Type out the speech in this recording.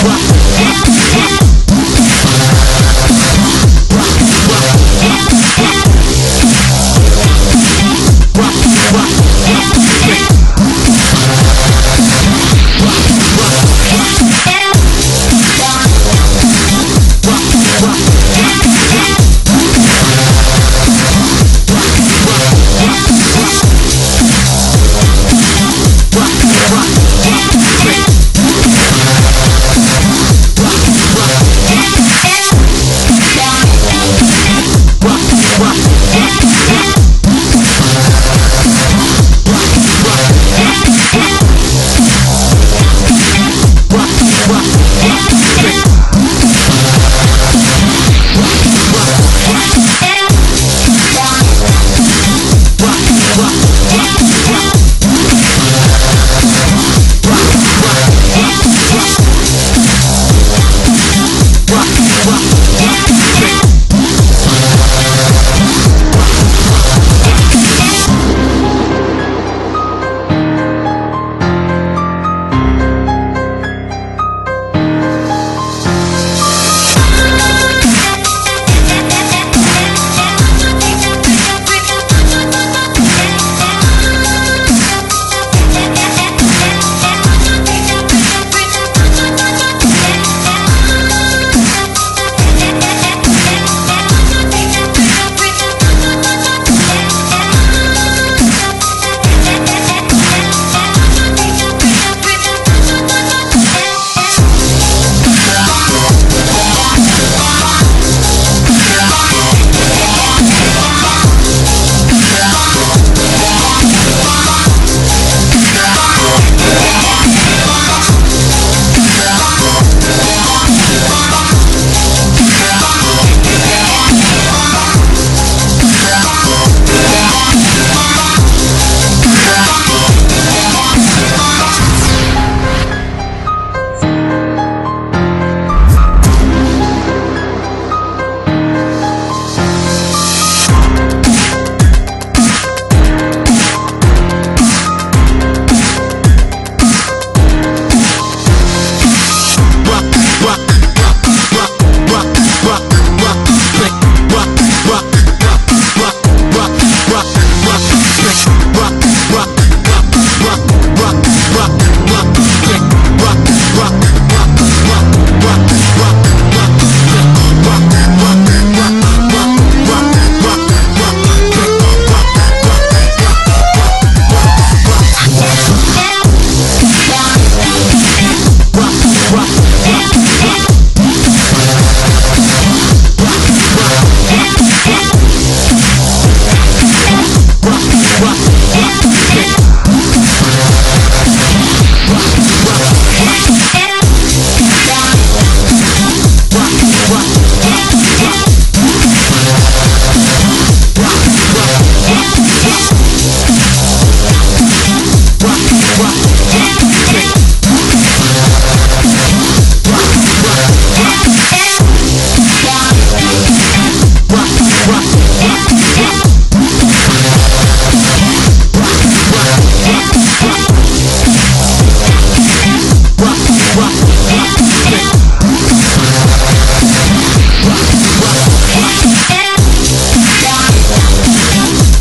drop